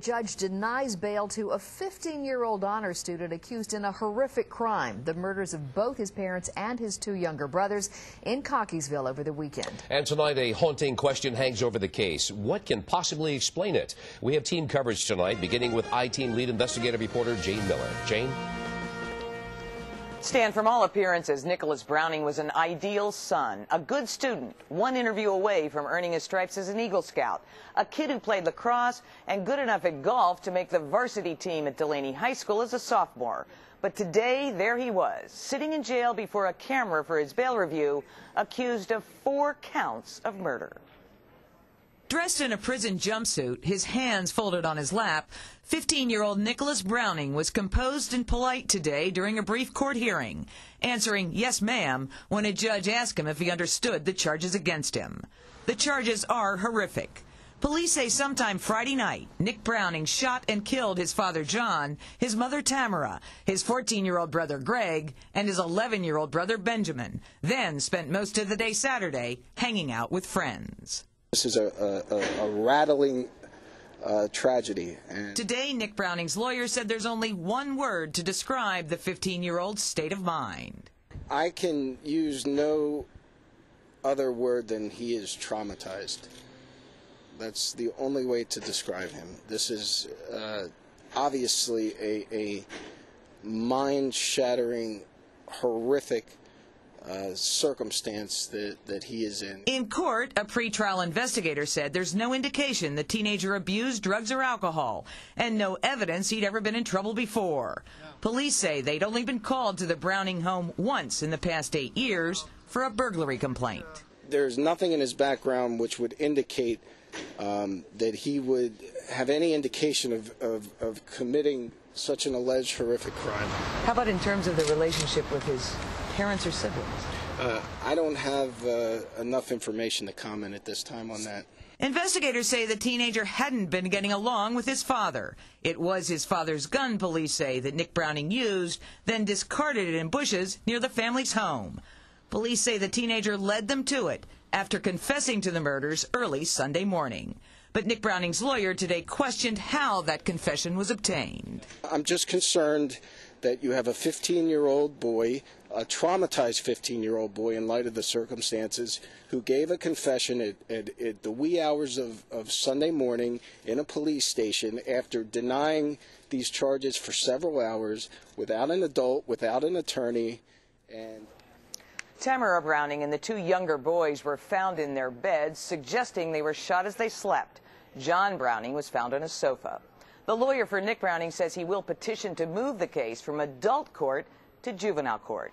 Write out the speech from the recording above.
Judge denies bail to a 15-year-old honor student accused in a horrific crime, the murders of both his parents and his two younger brothers in Cockeysville over the weekend. And tonight, a haunting question hangs over the case. What can possibly explain it? We have team coverage tonight, beginning with I-Team lead investigative reporter Jane Miller. Jane? Stan, from all appearances, Nicholas Browning was an ideal son, a good student, one interview away from earning his stripes as an Eagle Scout, a kid who played lacrosse, and good enough at golf to make the varsity team at Dulaney High School as a sophomore. But today, there he was, sitting in jail before a camera for his bail review, accused of four counts of murder. Dressed in a prison jumpsuit, his hands folded on his lap, 15-year-old Nicholas Browning was composed and polite today during a brief court hearing, answering yes ma'am when a judge asked him if he understood the charges against him. The charges are horrific. Police say sometime Friday night, Nick Browning shot and killed his father John, his mother Tamara, his 14-year-old brother Greg, and his 11-year-old brother Benjamin, then spent most of the day Saturday hanging out with friends. This is a, a, a rattling uh, tragedy. And Today, Nick Browning's lawyer said there's only one word to describe the 15-year-old's state of mind. I can use no other word than he is traumatized. That's the only way to describe him. This is uh, obviously a, a mind-shattering, horrific uh, circumstance that, that he is in. In court, a pretrial investigator said there's no indication the teenager abused drugs or alcohol, and no evidence he'd ever been in trouble before. Police say they'd only been called to the Browning home once in the past eight years for a burglary complaint. There's nothing in his background which would indicate um, that he would have any indication of, of, of committing such an alleged horrific crime. How about in terms of the relationship with his parents or siblings? Uh, I don't have uh, enough information to comment at this time on that. Investigators say the teenager hadn't been getting along with his father. It was his father's gun, police say, that Nick Browning used, then discarded it in bushes near the family's home. Police say the teenager led them to it after confessing to the murders early Sunday morning. But Nick Browning's lawyer today questioned how that confession was obtained. I'm just concerned that you have a 15 year old boy, a traumatized 15 year old boy in light of the circumstances, who gave a confession at, at, at, the wee hours of, of Sunday morning in a police station after denying these charges for several hours without an adult, without an attorney, and Tamara Browning and the two younger boys were found in their beds, suggesting they were shot as they slept. John Browning was found on a sofa. The lawyer for Nick Browning says he will petition to move the case from adult court to juvenile court.